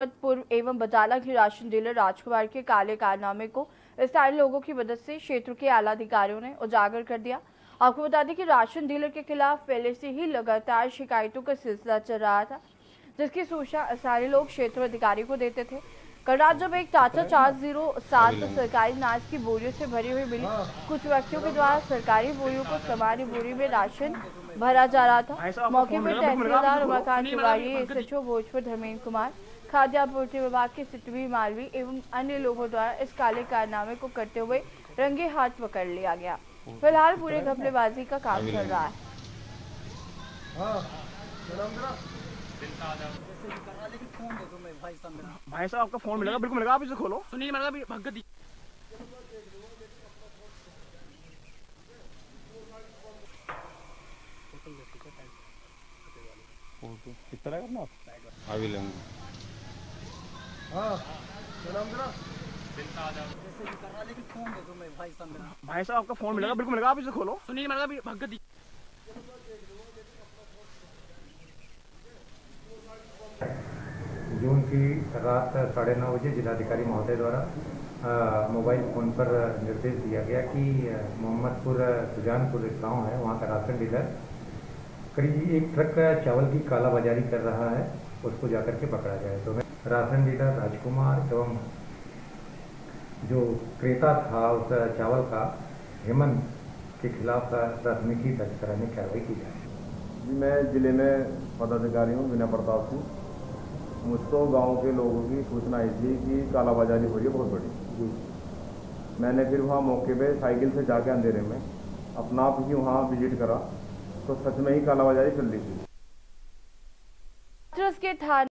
पूर्व एवं बटाला के राशन डीलर राजकुमार के काले कारनामे को स्थानीय लोगों की मदद से क्षेत्र के आला अधिकारियों ने उजागर कर दिया। आपको बता दें कि राशन डीलर के खिलाफ पहले से ही लगातार शिकायतों का सिलसिला चल रहा था जिसकी सूचना स्थानीय लोग क्षेत्र अधिकारी को देते थे। कल रात जब एक टाटा चार ज़ीरो सात सरकारी अनाज की बोरियों से भरी हुई मिली कुछ व्यक्तियों के द्वारा सरकारी बोरियों को सामान्य बोरी में राशन भरा जा रहा था। मौके पर तहसीलदार उमाकांत तिवारी एस एच भोजपुर धर्मेंद्र कुमार खाद्य आपूर्ति विभाग के सिटवी मालवी एवं अन्य लोगों द्वारा इस काले कारनामे को करते हुए रंगे हाथ पकड़ लिया गया। फ़िलहाल पूरे घपलेबाजी का काम चल रहा है। भाई साहब आपका फ़ोन मिलेगा? बिल्कुल मिलेगा आप इसे खोलो। सुनील मेरा भगत दी कितना करना आप? अभी लेंगे भाई साहब आपका फ़ोन मिलेगा बिल्कुल मिलेगा आप इसे खोलो। सुनील मेरा भगत जून की रात साढ़े नौ बजे जिलाधिकारी महोदय द्वारा मोबाइल फ़ोन पर निर्देश दिया गया कि मोहम्मदपुर सुजानपुर एक गाँव है वहाँ का राशन डीलर करीब एक ट्रक चावल की कालाबाजारी कर रहा है उसको जाकर के पकड़ा जाए। तो मैं राशन डीलर राजकुमार एवं जो क्रेता था उस चावल का हेमंत के खिलाफ प्राथमिकी दर्ज कराने की कार्रवाई की जाए जी मैं ज़िले में पदाधिकारी हूँ विनय प्रताप सिंह। मुझको गाँव के लोगों की सूचना आई थी कि कालाबाजारी हो रही है बहुत बड़ी। जी। मैंने फिर वहाँ मौके पे साइकिल से जाके अंधेरे में अपना आप ही वहाँ विज़िट करा तो सच में ही कालाबाजारी चल रही थी। के थाने